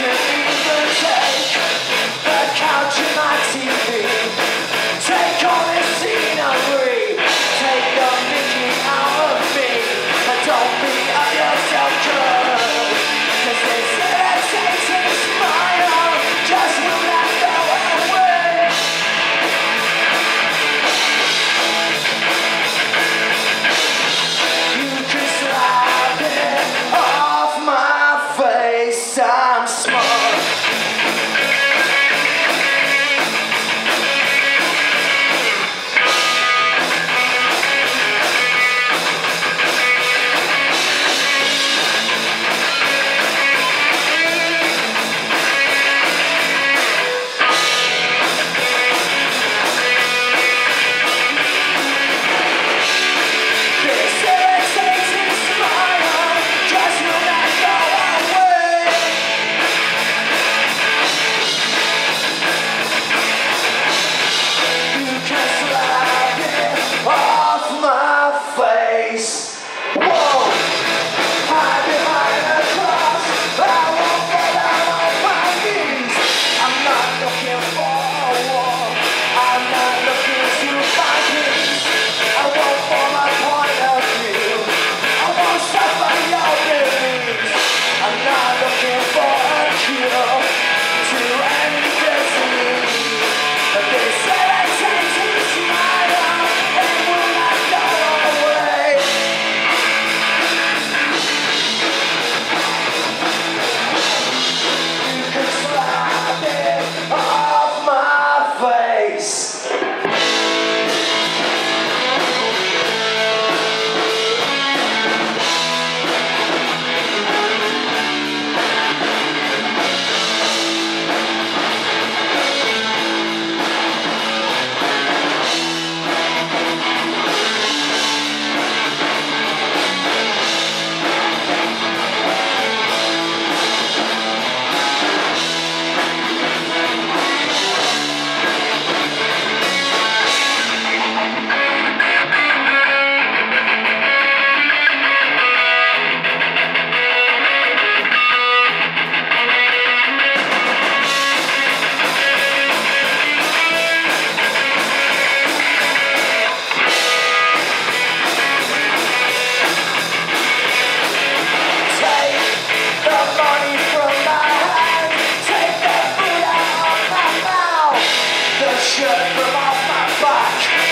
Yeah. I'm small. shirt from off my back